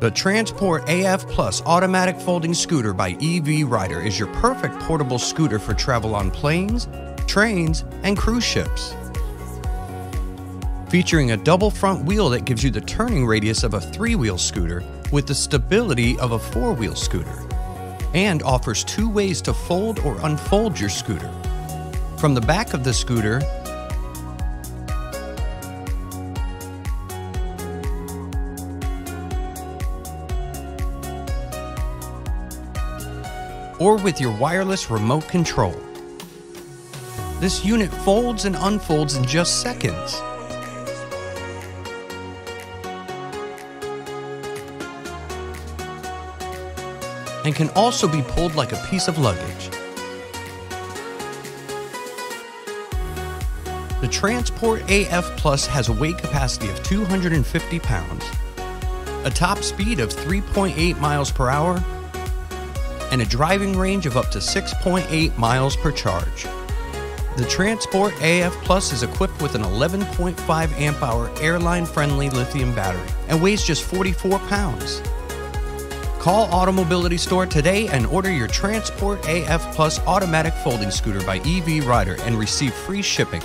The Transport AF Plus automatic folding scooter by EV Rider is your perfect portable scooter for travel on planes, trains, and cruise ships. Featuring a double front wheel that gives you the turning radius of a three wheel scooter with the stability of a four wheel scooter, and offers two ways to fold or unfold your scooter. From the back of the scooter, or with your wireless remote control. This unit folds and unfolds in just seconds. And can also be pulled like a piece of luggage. The Transport AF Plus has a weight capacity of 250 pounds, a top speed of 3.8 miles per hour, and a driving range of up to 6.8 miles per charge. The Transport AF Plus is equipped with an 11.5 amp hour airline friendly lithium battery and weighs just 44 pounds. Call Automobility Store today and order your Transport AF Plus automatic folding scooter by EV Rider and receive free shipping.